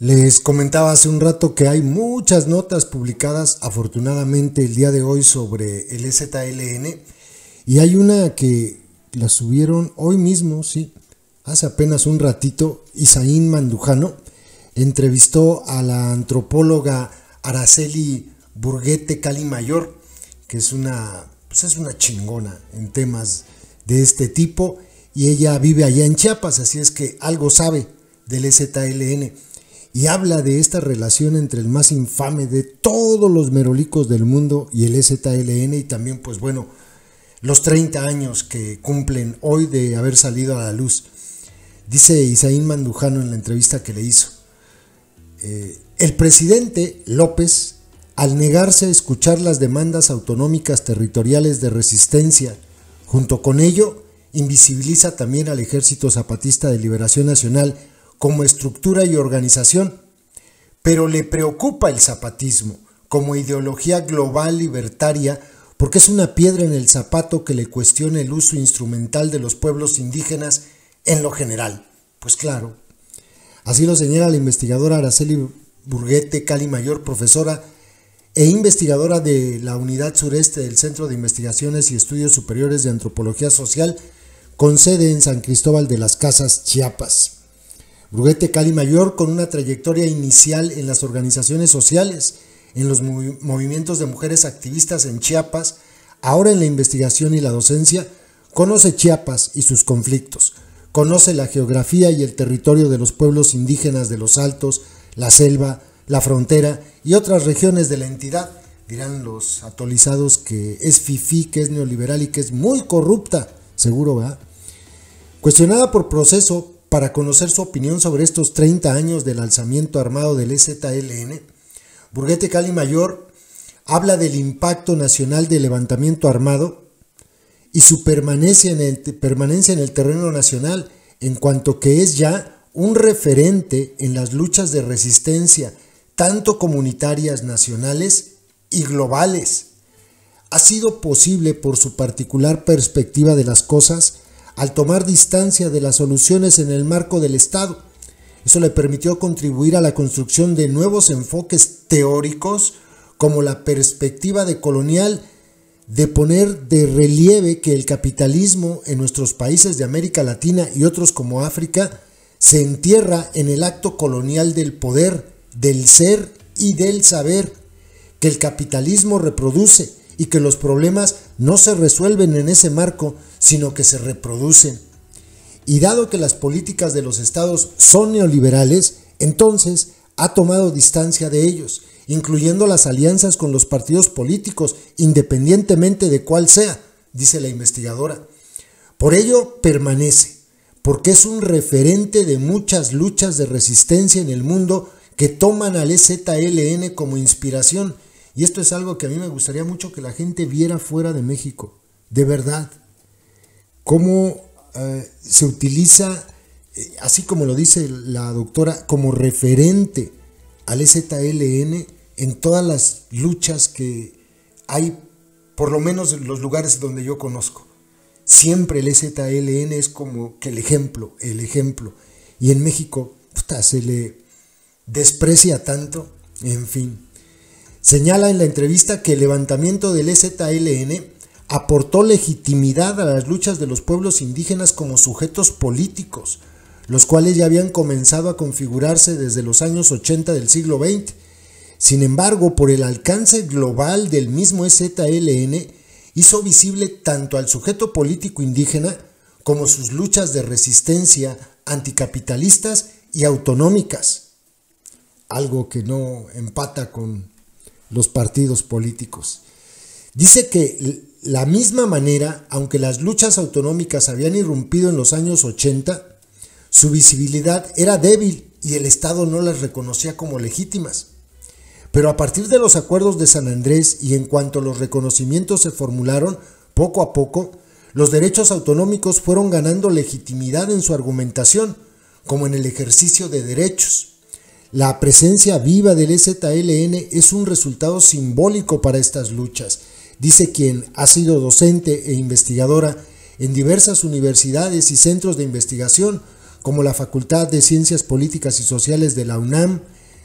Les comentaba hace un rato que hay muchas notas publicadas afortunadamente el día de hoy sobre el ZLN y hay una que la subieron hoy mismo, sí, hace apenas un ratito, Isaín Mandujano entrevistó a la antropóloga Araceli Burguete Cali Mayor, que es una, pues es una chingona en temas de este tipo y ella vive allá en Chiapas, así es que algo sabe del ZLN y habla de esta relación entre el más infame de todos los merolicos del mundo y el ZLN y también pues bueno, los 30 años que cumplen hoy de haber salido a la luz. Dice Isaín Mandujano en la entrevista que le hizo, eh, el presidente López, al negarse a escuchar las demandas autonómicas territoriales de resistencia, junto con ello, invisibiliza también al Ejército Zapatista de Liberación Nacional como estructura y organización, pero le preocupa el zapatismo como ideología global libertaria porque es una piedra en el zapato que le cuestiona el uso instrumental de los pueblos indígenas en lo general. Pues claro, así lo señala la investigadora Araceli Burguete Cali Mayor, profesora e investigadora de la Unidad Sureste del Centro de Investigaciones y Estudios Superiores de Antropología Social, con sede en San Cristóbal de las Casas, Chiapas. Bruguete Cali Mayor con una trayectoria inicial en las organizaciones sociales, en los movimientos de mujeres activistas en Chiapas, ahora en la investigación y la docencia, conoce Chiapas y sus conflictos, conoce la geografía y el territorio de los pueblos indígenas de los Altos, la selva, la frontera y otras regiones de la entidad. Dirán los atolizados que es fifí, que es neoliberal y que es muy corrupta, seguro, ¿verdad? Cuestionada por proceso para conocer su opinión sobre estos 30 años del alzamiento armado del EZLN, Burguete Cali Mayor habla del impacto nacional del levantamiento armado y su permanencia en, el, permanencia en el terreno nacional en cuanto que es ya un referente en las luchas de resistencia, tanto comunitarias nacionales y globales. Ha sido posible por su particular perspectiva de las cosas al tomar distancia de las soluciones en el marco del Estado. Eso le permitió contribuir a la construcción de nuevos enfoques teóricos como la perspectiva de colonial de poner de relieve que el capitalismo en nuestros países de América Latina y otros como África se entierra en el acto colonial del poder, del ser y del saber, que el capitalismo reproduce y que los problemas no se resuelven en ese marco, sino que se reproducen. Y dado que las políticas de los estados son neoliberales, entonces ha tomado distancia de ellos, incluyendo las alianzas con los partidos políticos, independientemente de cuál sea, dice la investigadora. Por ello permanece, porque es un referente de muchas luchas de resistencia en el mundo que toman al EZLN como inspiración y esto es algo que a mí me gustaría mucho que la gente viera fuera de México, de verdad. Cómo eh, se utiliza, eh, así como lo dice la doctora, como referente al EZLN en todas las luchas que hay, por lo menos en los lugares donde yo conozco. Siempre el EZLN es como que el ejemplo, el ejemplo. Y en México se le desprecia tanto, en fin. Señala en la entrevista que el levantamiento del EZLN aportó legitimidad a las luchas de los pueblos indígenas como sujetos políticos, los cuales ya habían comenzado a configurarse desde los años 80 del siglo XX. Sin embargo, por el alcance global del mismo EZLN, hizo visible tanto al sujeto político indígena como sus luchas de resistencia anticapitalistas y autonómicas, algo que no empata con los partidos políticos. Dice que la misma manera, aunque las luchas autonómicas habían irrumpido en los años 80, su visibilidad era débil y el Estado no las reconocía como legítimas. Pero a partir de los acuerdos de San Andrés y en cuanto los reconocimientos se formularon, poco a poco, los derechos autonómicos fueron ganando legitimidad en su argumentación, como en el ejercicio de derechos. La presencia viva del EZLN es un resultado simbólico para estas luchas, dice quien ha sido docente e investigadora en diversas universidades y centros de investigación, como la Facultad de Ciencias Políticas y Sociales de la UNAM,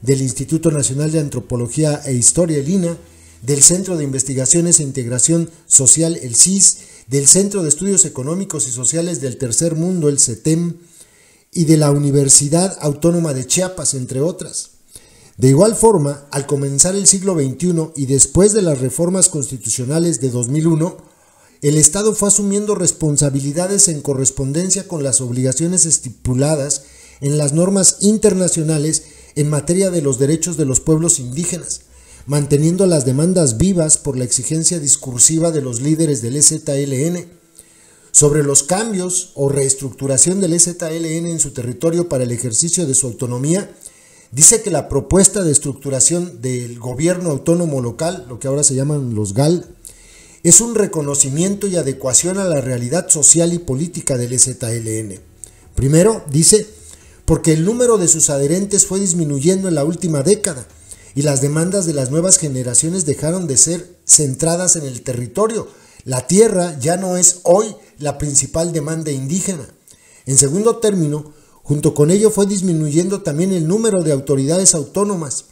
del Instituto Nacional de Antropología e Historia, el INA, del Centro de Investigaciones e Integración Social, el CIS, del Centro de Estudios Económicos y Sociales del Tercer Mundo, el CETEM, y de la Universidad Autónoma de Chiapas, entre otras. De igual forma, al comenzar el siglo XXI y después de las reformas constitucionales de 2001, el Estado fue asumiendo responsabilidades en correspondencia con las obligaciones estipuladas en las normas internacionales en materia de los derechos de los pueblos indígenas, manteniendo las demandas vivas por la exigencia discursiva de los líderes del EZLN sobre los cambios o reestructuración del EZLN en su territorio para el ejercicio de su autonomía, dice que la propuesta de estructuración del gobierno autónomo local, lo que ahora se llaman los GAL, es un reconocimiento y adecuación a la realidad social y política del EZLN. Primero, dice, porque el número de sus adherentes fue disminuyendo en la última década y las demandas de las nuevas generaciones dejaron de ser centradas en el territorio. La tierra ya no es hoy la principal demanda indígena. En segundo término, junto con ello fue disminuyendo también el número de autoridades autónomas,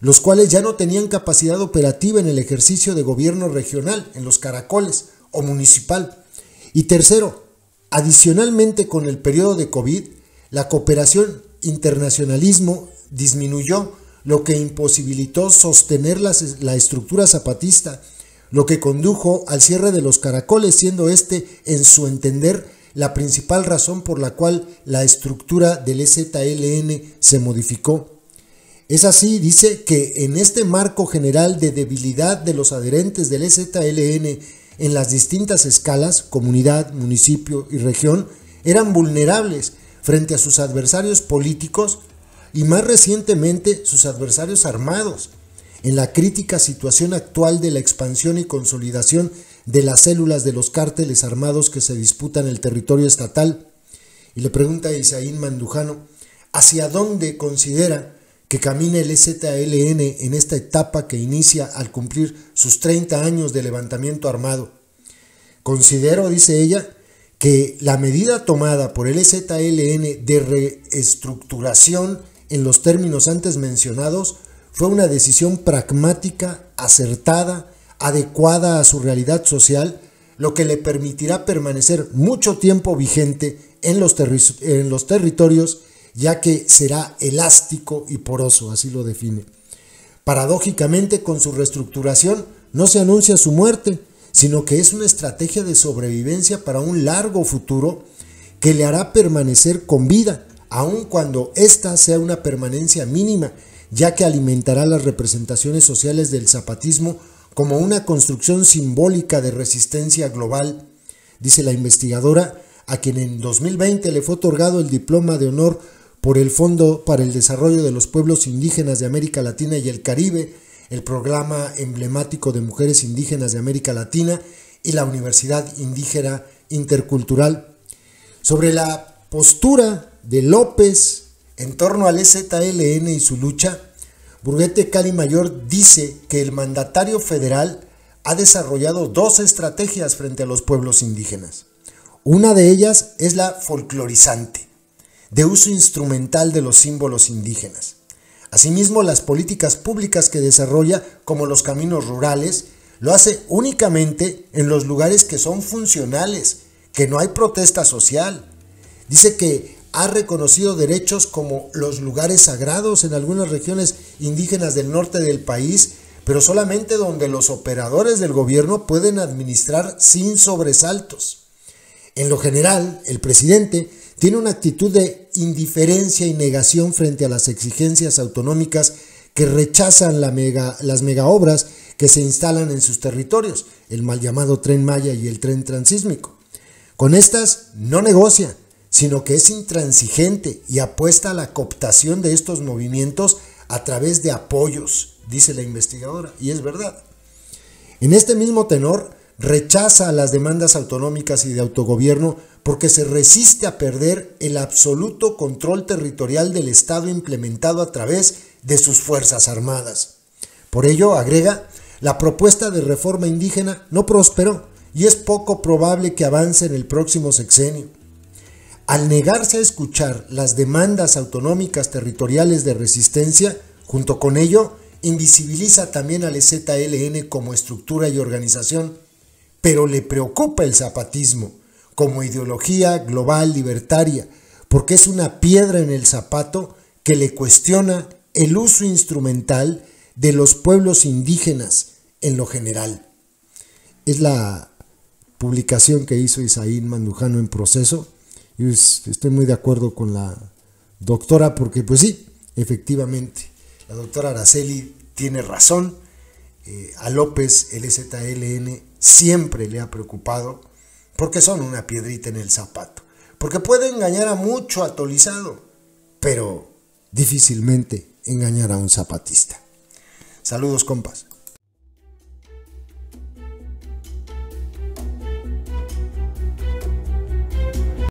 los cuales ya no tenían capacidad operativa en el ejercicio de gobierno regional, en los caracoles o municipal. Y tercero, adicionalmente con el periodo de COVID, la cooperación internacionalismo disminuyó, lo que imposibilitó sostener la, la, estructura zapatista, lo que condujo al cierre de los caracoles, siendo este, en su entender, la principal razón por la cual la estructura del EZLN se modificó. Es así, dice, que en este marco general de debilidad de los adherentes del EZLN en las distintas escalas, comunidad, municipio y región, eran vulnerables frente a sus adversarios políticos y más recientemente sus adversarios armados, en la crítica situación actual de la expansión y consolidación de las células de los cárteles armados que se disputan el territorio estatal. Y le pregunta a Isaín Mandujano, ¿hacia dónde considera que camina el EZLN en esta etapa que inicia al cumplir sus 30 años de levantamiento armado? Considero, dice ella, que la medida tomada por el EZLN de reestructuración en los términos antes mencionados fue una decisión pragmática, acertada, adecuada a su realidad social, lo que le permitirá permanecer mucho tiempo vigente en los, territorios, ya que será elástico y poroso, así lo define. Paradójicamente, con su reestructuración no se anuncia su muerte, sino que es una estrategia de sobrevivencia para un largo futuro que le hará permanecer con vida, aun cuando ésta sea una permanencia mínima, ya que alimentará las representaciones sociales del zapatismo como una construcción simbólica de resistencia global, dice la investigadora, a quien en 2020 le fue otorgado el diploma de honor por el Fondo para el Desarrollo de los Pueblos Indígenas de América Latina y el Caribe, el programa emblemático de mujeres indígenas de América Latina y la Universidad Indígena Intercultural. Sobre la postura de López en torno al EZLN y su lucha, Burguete Cali Mayor dice que el mandatario federal ha desarrollado dos estrategias frente a los pueblos indígenas. Una de ellas es la folclorizante, de uso instrumental de los símbolos indígenas. Asimismo, las políticas públicas que desarrolla, como los caminos rurales, lo hace únicamente en los lugares que son funcionales, que no hay protesta social. Dice que ha reconocido derechos como los lugares sagrados en algunas regiones indígenas del norte del país, pero solamente donde los operadores del gobierno pueden administrar sin sobresaltos. En lo general, el presidente tiene una actitud de indiferencia y negación frente a las exigencias autonómicas que rechazan mega, las megaobras que se instalan en sus territorios, el mal llamado tren Maya y el tren transísmico. Con estas no negocia, sino que es intransigente y apuesta a la cooptación de estos movimientos a través de apoyos, dice la investigadora, y es verdad. En este mismo tenor, rechaza las demandas autonómicas y de autogobierno porque se resiste a perder el absoluto control territorial del Estado implementado a través de sus Fuerzas Armadas. Por ello, agrega, la propuesta de reforma indígena no prosperó y es poco probable que avance en el próximo sexenio. Al negarse a escuchar las demandas autonómicas territoriales de resistencia, junto con ello, invisibiliza también al ZLN como estructura y organización, pero le preocupa el zapatismo como ideología global libertaria, porque es una piedra en el zapato que le cuestiona el uso instrumental de los pueblos indígenas en lo general. Es la publicación que hizo Isaín Mandujano en proceso. Estoy muy de acuerdo con la doctora porque pues sí, efectivamente, la doctora Araceli tiene razón. Eh, a López el ZLN siempre le ha preocupado porque son una piedrita en el zapato. Porque puede engañar a mucho atolizado, pero difícilmente engañar a un zapatista. Saludos, compas.